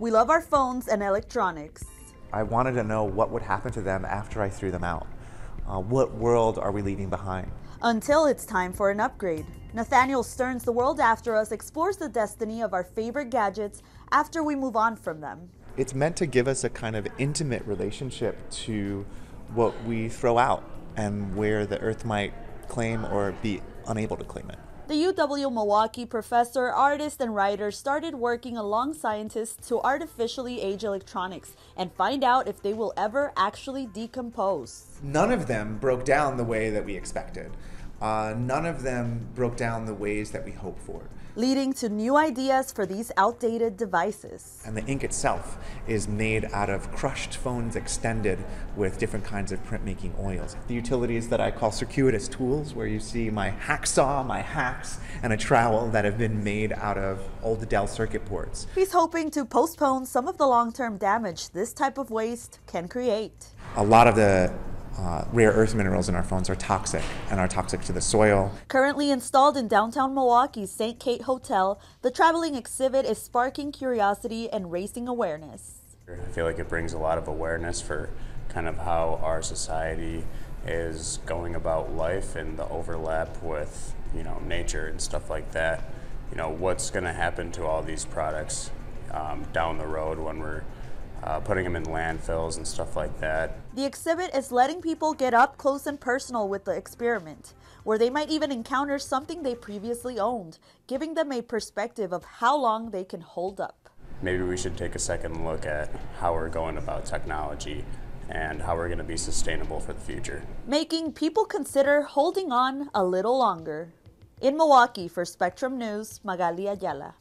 We love our phones and electronics. I wanted to know what would happen to them after I threw them out. Uh, what world are we leaving behind? Until it's time for an upgrade. Nathaniel Stern's The World After Us explores the destiny of our favorite gadgets after we move on from them. It's meant to give us a kind of intimate relationship to what we throw out and where the earth might claim or be unable to claim it. The UW Milwaukee professor, artist, and writer started working along scientists to artificially age electronics and find out if they will ever actually decompose. None of them broke down the way that we expected. Uh, none of them broke down the ways that we hope for. Leading to new ideas for these outdated devices. And the ink itself is made out of crushed phones extended with different kinds of printmaking oils. The utilities that I call circuitous tools, where you see my hacksaw, my hacks, and a trowel that have been made out of old Dell circuit boards. He's hoping to postpone some of the long term damage this type of waste can create. A lot of the uh, rare earth minerals in our phones are toxic and are toxic to the soil. Currently installed in downtown Milwaukee's St. Kate Hotel, the traveling exhibit is sparking curiosity and raising awareness. I feel like it brings a lot of awareness for kind of how our society is going about life and the overlap with, you know, nature and stuff like that. You know, what's going to happen to all these products um, down the road when we're uh, putting them in landfills and stuff like that. The exhibit is letting people get up close and personal with the experiment, where they might even encounter something they previously owned, giving them a perspective of how long they can hold up. Maybe we should take a second look at how we're going about technology and how we're going to be sustainable for the future. Making people consider holding on a little longer. In Milwaukee for Spectrum News, Magali Ayala.